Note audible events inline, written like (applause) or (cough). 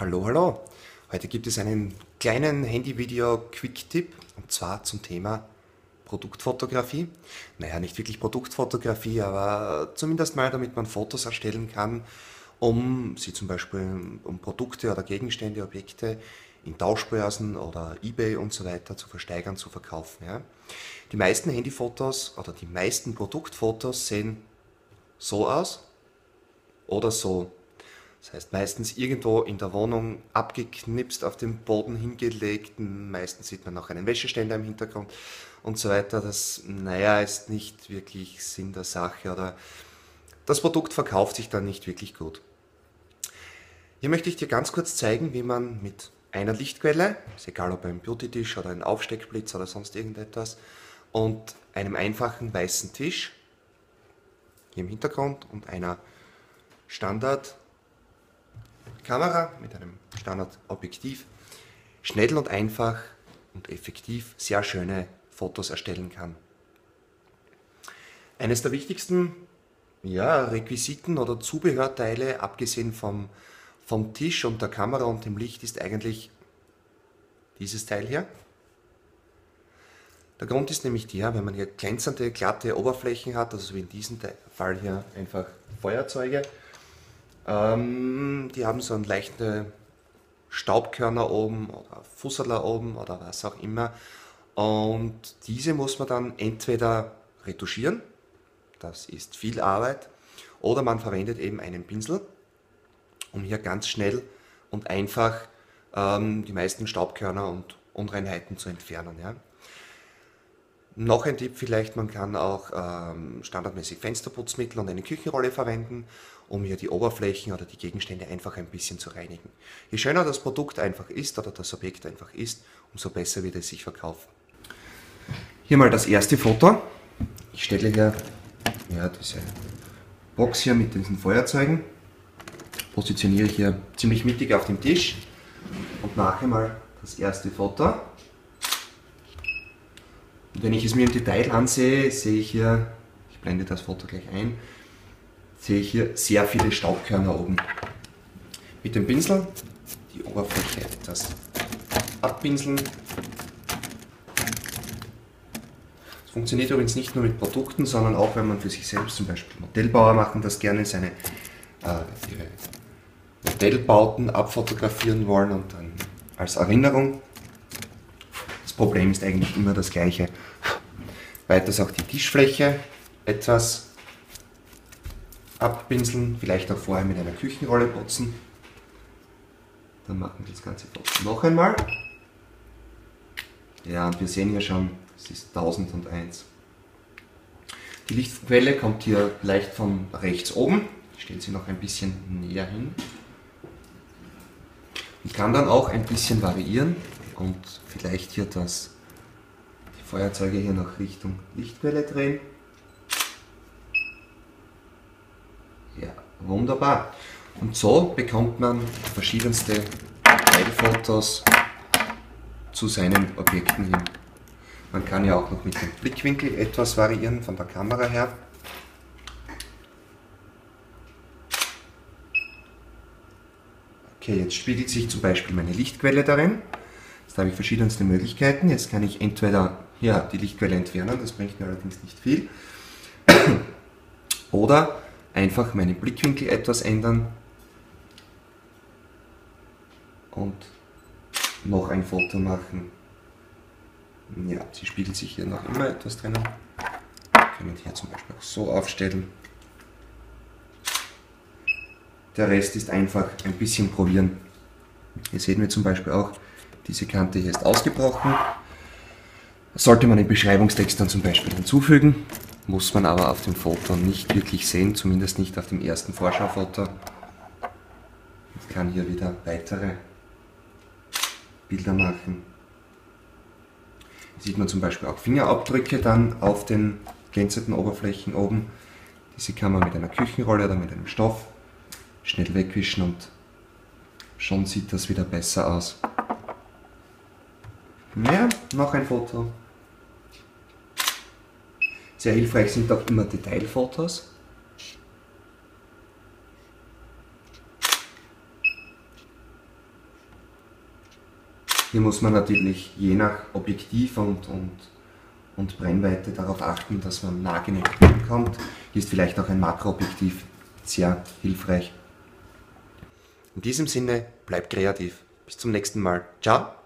Hallo, hallo. Heute gibt es einen kleinen Handyvideo-Quick-Tipp und zwar zum Thema Produktfotografie. Naja, nicht wirklich Produktfotografie, aber zumindest mal, damit man Fotos erstellen kann, um sie zum Beispiel um Produkte oder Gegenstände, Objekte in Tauschbörsen oder eBay und so weiter zu versteigern, zu verkaufen. Ja. Die meisten Handyfotos oder die meisten Produktfotos sehen so aus oder so. Das heißt, meistens irgendwo in der Wohnung abgeknipst, auf dem Boden hingelegt. Meistens sieht man auch einen Wäscheständer im Hintergrund und so weiter. Das, naja, ist nicht wirklich Sinn der Sache oder das Produkt verkauft sich dann nicht wirklich gut. Hier möchte ich dir ganz kurz zeigen, wie man mit einer Lichtquelle, ist egal ob ein Beauty-Tisch oder ein Aufsteckblitz oder sonst irgendetwas, und einem einfachen weißen Tisch hier im Hintergrund und einer Standard Kamera mit einem Standardobjektiv schnell und einfach und effektiv sehr schöne Fotos erstellen kann. Eines der wichtigsten ja, Requisiten oder Zubehörteile, abgesehen vom, vom Tisch und der Kamera und dem Licht, ist eigentlich dieses Teil hier. Der Grund ist nämlich der, wenn man hier glänzende, glatte Oberflächen hat, also wie in diesem Fall hier einfach Feuerzeuge, ähm, die haben so einen leichten Staubkörner oben oder Fusserler oben oder was auch immer. Und diese muss man dann entweder retuschieren, das ist viel Arbeit, oder man verwendet eben einen Pinsel, um hier ganz schnell und einfach ähm, die meisten Staubkörner und Unreinheiten zu entfernen. Ja. Noch ein Tipp vielleicht, man kann auch ähm, standardmäßig Fensterputzmittel und eine Küchenrolle verwenden, um hier die Oberflächen oder die Gegenstände einfach ein bisschen zu reinigen. Je schöner das Produkt einfach ist oder das Objekt einfach ist, umso besser wird es sich verkaufen. Hier mal das erste Foto. Ich stelle hier ja, diese Box hier mit diesen Feuerzeugen, positioniere ich hier ziemlich mittig auf dem Tisch und mache mal das erste Foto. Und wenn ich es mir im Detail ansehe, sehe ich hier, ich blende das Foto gleich ein, sehe ich hier sehr viele Staubkörner oben. Mit dem Pinsel die Oberfläche etwas abpinseln. Es funktioniert übrigens nicht nur mit Produkten, sondern auch wenn man für sich selbst, zum Beispiel Modellbauer machen das gerne, seine äh, ihre Modellbauten abfotografieren wollen und dann als Erinnerung Problem ist eigentlich immer das gleiche. Weiters auch die Tischfläche etwas abpinseln, vielleicht auch vorher mit einer Küchenrolle putzen. Dann machen wir das Ganze noch einmal. Ja, und wir sehen hier schon, es ist 1001. Die Lichtquelle kommt hier leicht von rechts oben. Ich stelle sie noch ein bisschen näher hin. Ich kann dann auch ein bisschen variieren und vielleicht hier das, die Feuerzeuge hier noch Richtung Lichtquelle drehen. Ja, wunderbar. Und so bekommt man verschiedenste Teilfotos zu seinen Objekten hin. Man kann ja auch noch mit dem Blickwinkel etwas variieren von der Kamera her. Okay, jetzt spiegelt sich zum Beispiel meine Lichtquelle darin. Jetzt habe ich verschiedenste Möglichkeiten. Jetzt kann ich entweder hier die Lichtquelle entfernen, das bringt mir allerdings nicht viel. (clears throat) Oder einfach meinen Blickwinkel etwas ändern und noch ein Foto machen. Ja, sie spiegelt sich hier noch immer etwas drinnen. Können wir hier zum Beispiel auch so aufstellen. Der Rest ist einfach ein bisschen probieren. Hier sehen wir zum Beispiel auch, diese Kante hier ist ausgebrochen. Sollte man im Beschreibungstext dann zum Beispiel hinzufügen, muss man aber auf dem Foto nicht wirklich sehen, zumindest nicht auf dem ersten Vorschaufoto. Ich kann hier wieder weitere Bilder machen. Hier sieht man zum Beispiel auch Fingerabdrücke dann auf den glänzenden Oberflächen oben. Diese kann man mit einer Küchenrolle oder mit einem Stoff schnell wegwischen und schon sieht das wieder besser aus. Ja, noch ein Foto. Sehr hilfreich sind auch immer Detailfotos. Hier muss man natürlich je nach Objektiv und, und, und Brennweite darauf achten, dass man nah genug hinkommt. Hier ist vielleicht auch ein Makroobjektiv sehr hilfreich. In diesem Sinne, bleib kreativ. Bis zum nächsten Mal. Ciao!